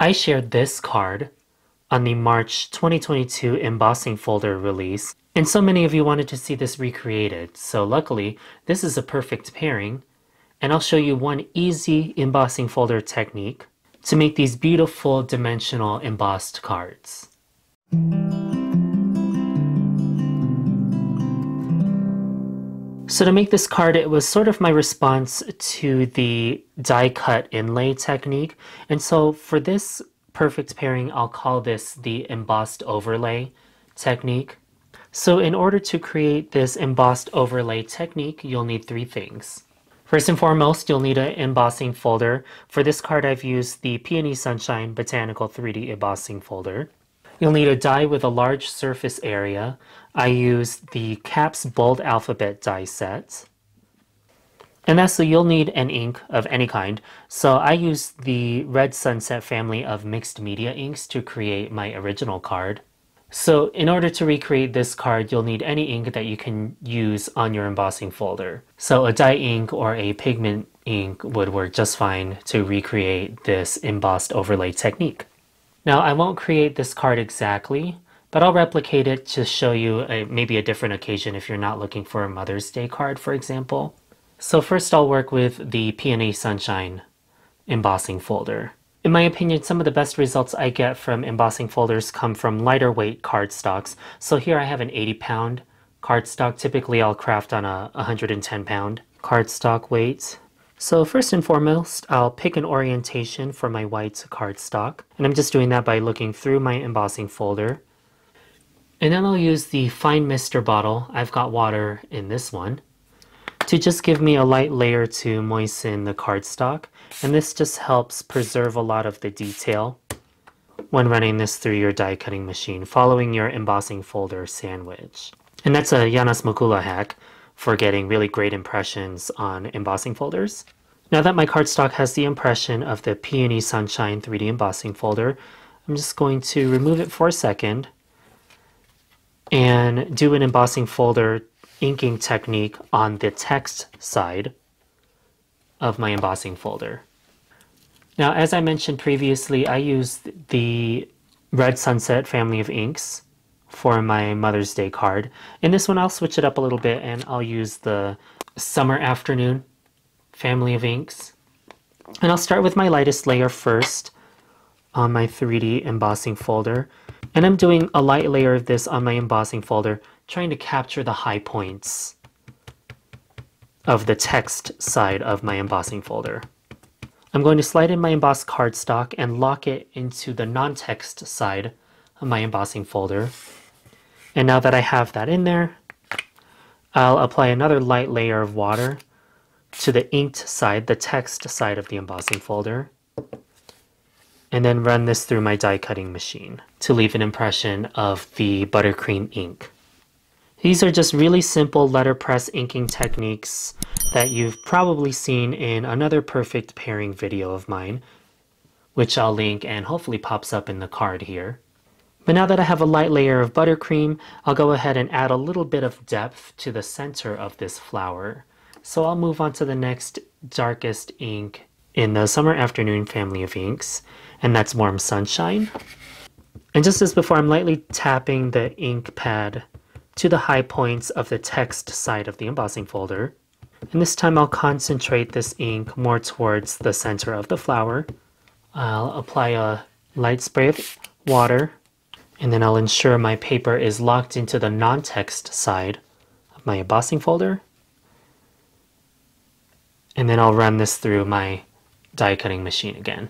I shared this card on the March 2022 embossing folder release, and so many of you wanted to see this recreated, so luckily this is a perfect pairing, and I'll show you one easy embossing folder technique to make these beautiful dimensional embossed cards. So to make this card, it was sort of my response to the die cut inlay technique. And so for this perfect pairing, I'll call this the embossed overlay technique. So in order to create this embossed overlay technique, you'll need three things. First and foremost, you'll need an embossing folder. For this card, I've used the Peony Sunshine Botanical 3D embossing folder. You'll need a die with a large surface area. I use the CAPS Bold Alphabet die set. And lastly, you'll need an ink of any kind. So I use the Red Sunset family of mixed media inks to create my original card. So in order to recreate this card, you'll need any ink that you can use on your embossing folder. So a dye ink or a pigment ink would work just fine to recreate this embossed overlay technique. Now I won't create this card exactly, but I'll replicate it to show you a, maybe a different occasion if you're not looking for a Mother's Day card, for example. So first I'll work with the Peony Sunshine embossing folder. In my opinion, some of the best results I get from embossing folders come from lighter weight cardstocks. So here I have an 80 pound cardstock. Typically I'll craft on a 110 pound cardstock weight. So first and foremost, I'll pick an orientation for my white cardstock. And I'm just doing that by looking through my embossing folder. And then I'll use the fine mister bottle, I've got water in this one, to just give me a light layer to moisten the cardstock. And this just helps preserve a lot of the detail when running this through your die cutting machine, following your embossing folder sandwich. And that's a Janos Makula hack for getting really great impressions on embossing folders. Now that my cardstock has the impression of the Peony Sunshine 3D embossing folder, I'm just going to remove it for a second and do an embossing folder inking technique on the text side of my embossing folder. Now, as I mentioned previously, I use the Red Sunset family of inks for my Mother's Day card. In this one, I'll switch it up a little bit and I'll use the Summer Afternoon family of inks. And I'll start with my lightest layer first on my 3D embossing folder. And I'm doing a light layer of this on my embossing folder, trying to capture the high points of the text side of my embossing folder. I'm going to slide in my embossed cardstock and lock it into the non-text side of my embossing folder. And now that I have that in there, I'll apply another light layer of water to the inked side, the text side of the embossing folder, and then run this through my die cutting machine to leave an impression of the buttercream ink. These are just really simple letterpress inking techniques that you've probably seen in another perfect pairing video of mine, which I'll link and hopefully pops up in the card here. But now that I have a light layer of buttercream, I'll go ahead and add a little bit of depth to the center of this flower. So I'll move on to the next darkest ink in the Summer Afternoon family of inks, and that's Warm Sunshine. And just as before, I'm lightly tapping the ink pad to the high points of the text side of the embossing folder. And this time I'll concentrate this ink more towards the center of the flower. I'll apply a light spray of water and then I'll ensure my paper is locked into the non-text side of my embossing folder. And then I'll run this through my die cutting machine again.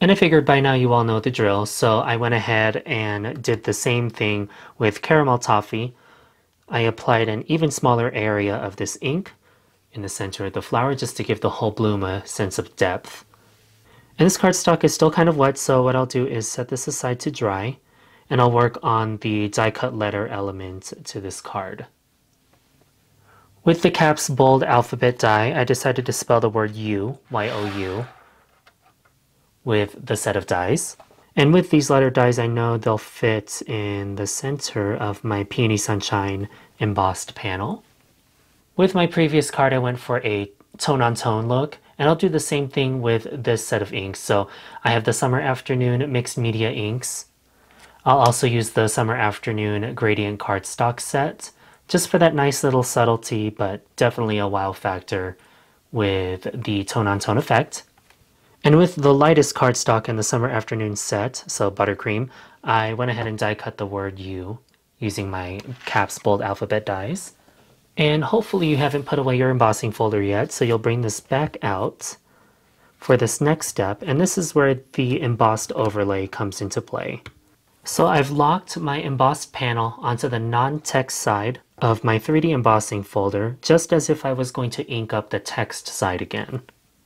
And I figured by now you all know the drill, so I went ahead and did the same thing with caramel toffee. I applied an even smaller area of this ink in the center of the flower just to give the whole bloom a sense of depth. And this cardstock is still kind of wet, so what I'll do is set this aside to dry, and I'll work on the die cut letter element to this card. With the CAPS bold alphabet die, I decided to spell the word U, Y-O-U, with the set of dies. And with these letter dies, I know they'll fit in the center of my Peony Sunshine embossed panel. With my previous card, I went for a tone-on-tone -tone look, And I'll do the same thing with this set of inks. So I have the Summer Afternoon Mixed Media inks. I'll also use the Summer Afternoon Gradient Cardstock set, just for that nice little subtlety, but definitely a wow factor with the tone-on-tone -tone effect. And with the lightest cardstock in the Summer Afternoon set, so Buttercream, I went ahead and die cut the word U using my caps bold alphabet dies. And hopefully you haven't put away your embossing folder yet, so you'll bring this back out for this next step, and this is where the embossed overlay comes into play. So I've locked my embossed panel onto the non-text side of my 3D embossing folder, just as if I was going to ink up the text side again.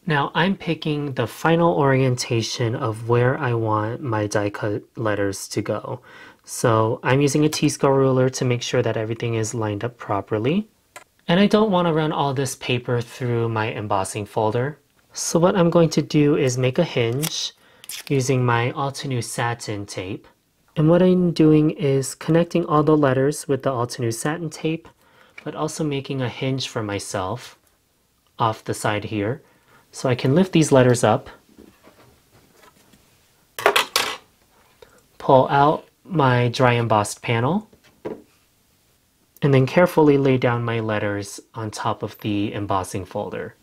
Now I'm picking the final orientation of where I want my die cut letters to go. So I'm using a T-scale ruler to make sure that everything is lined up properly. And I don't want to run all this paper through my embossing folder. So what I'm going to do is make a hinge using my Altenew satin tape. And what I'm doing is connecting all the letters with the Altenew satin tape, but also making a hinge for myself off the side here. So I can lift these letters up, pull out my dry embossed panel, and then carefully lay down my letters on top of the embossing folder.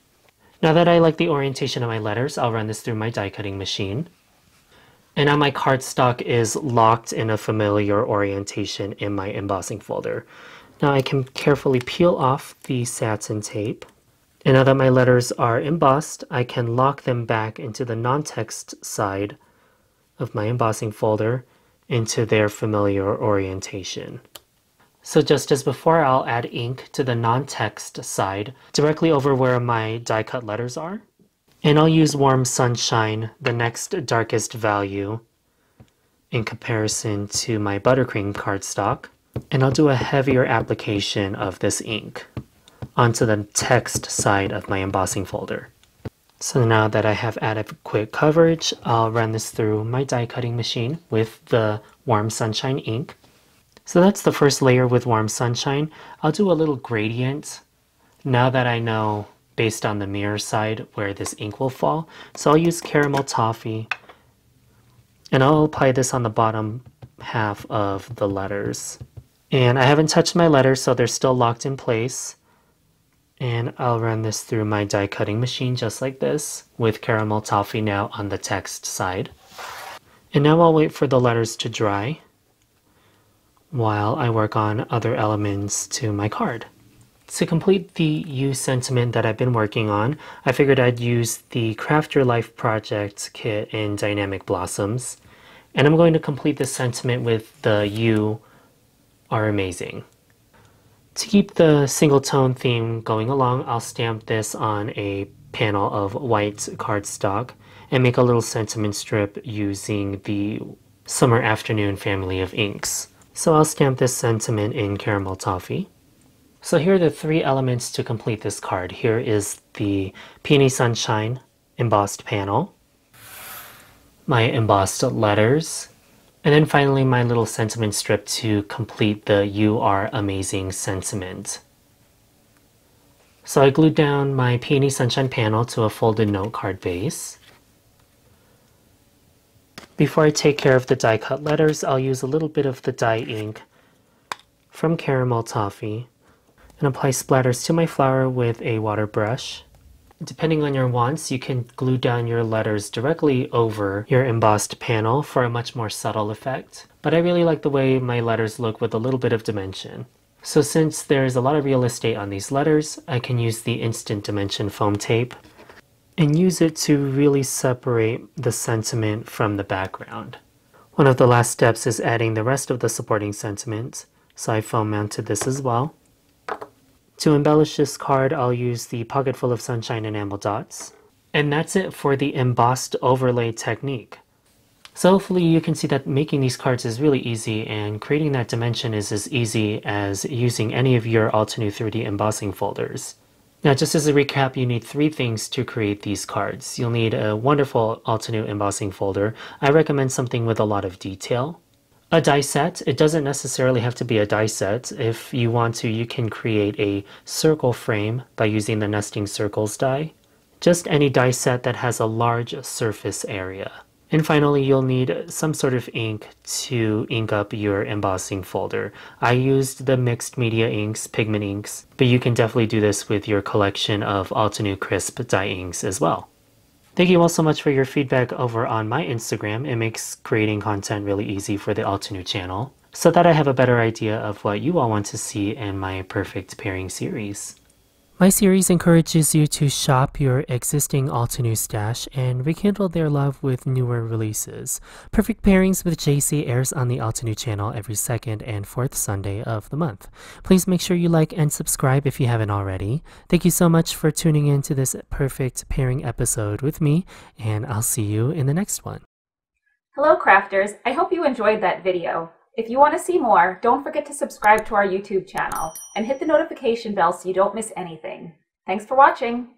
Now that I like the orientation of my letters, I'll run this through my die cutting machine. And now my cardstock is locked in a familiar orientation in my embossing folder. Now I can carefully peel off the satin tape. And now that my letters are embossed, I can lock them back into the non-text side of my embossing folder into their familiar orientation. So just as before, I'll add ink to the non-text side directly over where my die cut letters are. And I'll use Warm Sunshine, the next darkest value in comparison to my buttercream cardstock. And I'll do a heavier application of this ink onto the text side of my embossing folder. So now that I have adequate coverage, I'll run this through my die cutting machine with the Warm Sunshine ink. So that's the first layer with warm sunshine. I'll do a little gradient now that I know based on the mirror side where this ink will fall. So I'll use caramel toffee and I'll apply this on the bottom half of the letters. And I haven't touched my letters so they're still locked in place. And I'll run this through my die cutting machine just like this with caramel toffee now on the text side. And now I'll wait for the letters to dry while I work on other elements to my card. To complete the U sentiment that I've been working on, I figured I'd use the Craft Your Life project kit in Dynamic Blossoms, and I'm going to complete the sentiment with the you are amazing. To keep the single tone theme going along, I'll stamp this on a panel of white cardstock and make a little sentiment strip using the Summer Afternoon family of inks. So I'll stamp this sentiment in caramel toffee. So here are the three elements to complete this card. Here is the Peony Sunshine embossed panel, my embossed letters, and then finally my little sentiment strip to complete the You Are Amazing sentiment. So I glued down my Peony Sunshine panel to a folded note card base. Before I take care of the die cut letters, I'll use a little bit of the dye ink from Caramel Toffee and apply splatters to my flower with a water brush. Depending on your wants, you can glue down your letters directly over your embossed panel for a much more subtle effect, but I really like the way my letters look with a little bit of dimension. So since there's a lot of real estate on these letters, I can use the Instant Dimension foam tape and use it to really separate the sentiment from the background. One of the last steps is adding the rest of the supporting sentiment, so I foam mounted this as well. To embellish this card, I'll use the Pocketful of Sunshine enamel dots. And that's it for the embossed overlay technique. So hopefully you can see that making these cards is really easy and creating that dimension is as easy as using any of your Altenew 3D embossing folders. Now, just as a recap, you need three things to create these cards. You'll need a wonderful Altenew embossing folder. I recommend something with a lot of detail. A die set, it doesn't necessarily have to be a die set. If you want to, you can create a circle frame by using the nesting circles die just any die set that has a large surface area. And finally, you'll need some sort of ink to ink up your embossing folder. I used the mixed media inks, pigment inks, but you can definitely do this with your collection of Altenew Crisp dye inks as well. Thank you all so much for your feedback over on my Instagram. It makes creating content really easy for the Altenew channel so that I have a better idea of what you all want to see in my perfect pairing series. My series encourages you to shop your existing Altenew stash and rekindle their love with newer releases. Perfect Pairings with Jaycee airs on the Altenew channel every second and fourth Sunday of the month. Please make sure you like and subscribe if you haven't already. Thank you so much for tuning in to this Perfect Pairing episode with me, and I'll see you in the next one. Hello crafters, I hope you enjoyed that video. If you want to see more, don't forget to subscribe to our YouTube channel and hit the notification bell so you don't miss anything. Thanks for watching!